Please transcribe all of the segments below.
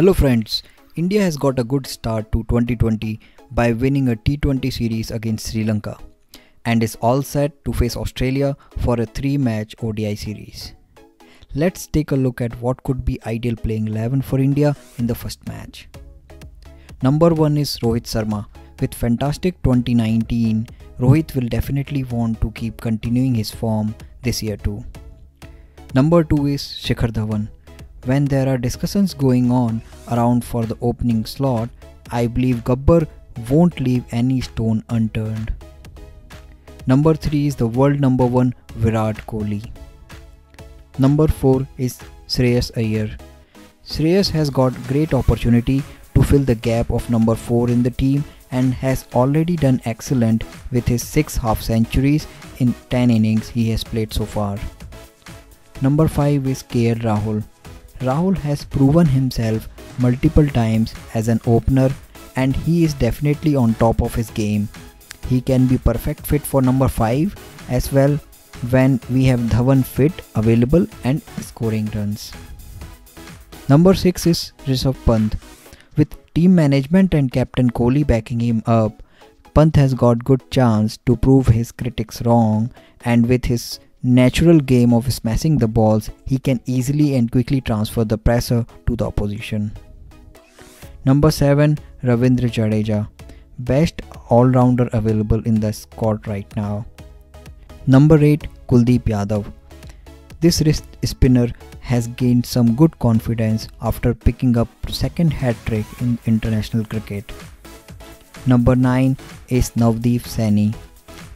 Hello friends, India has got a good start to 2020 by winning a T20 series against Sri Lanka and is all set to face Australia for a 3 match ODI series. Let's take a look at what could be ideal playing 11 for India in the first match. Number 1 is Rohit Sharma. With fantastic 2019, Rohit will definitely want to keep continuing his form this year too. Number 2 is Shikhar Dhawan. When there are discussions going on around for the opening slot, I believe Gabbar won't leave any stone unturned. Number 3 is the world number 1 Virat Kohli. Number 4 is Shreyas Iyer. Shreyas has got great opportunity to fill the gap of number 4 in the team and has already done excellent with his 6 half centuries in 10 innings he has played so far. Number 5 is KL Rahul. Rahul has proven himself multiple times as an opener and he is definitely on top of his game. He can be perfect fit for number 5 as well when we have Dhawan fit available and scoring runs. Number 6 is Rishabh Pant. With team management and captain Kohli backing him up, Pant has got good chance to prove his critics wrong and with his natural game of smashing the balls, he can easily and quickly transfer the pressure to the opposition. Number 7 Ravindra Jadeja Best all-rounder available in the squad right now. Number 8 Kuldeep Yadav This wrist spinner has gained some good confidence after picking up second hat-trick in international cricket. Number 9 is Navdeep Saini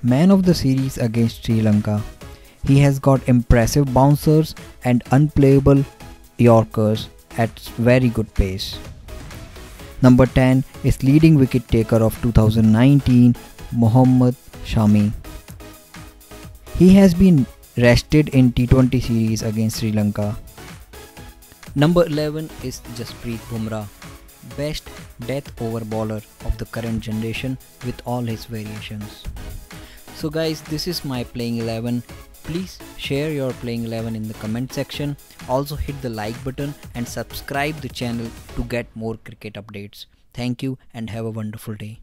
Man of the series against Sri Lanka he has got impressive bouncers and unplayable Yorkers at very good pace. Number 10 is leading wicket taker of 2019 Mohammed Shami. He has been rested in T20 series against Sri Lanka. Number 11 is Jasprit Bumrah, best death over bowler of the current generation with all his variations. So guys, this is my playing 11 Please share your playing 11 in the comment section. Also hit the like button and subscribe the channel to get more cricket updates. Thank you and have a wonderful day.